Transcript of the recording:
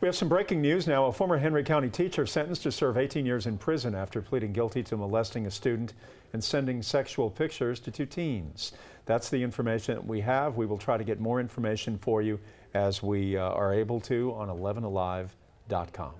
We have some breaking news now. A former Henry County teacher sentenced to serve 18 years in prison after pleading guilty to molesting a student and sending sexual pictures to two teens. That's the information that we have. We will try to get more information for you as we uh, are able to on 11alive.com.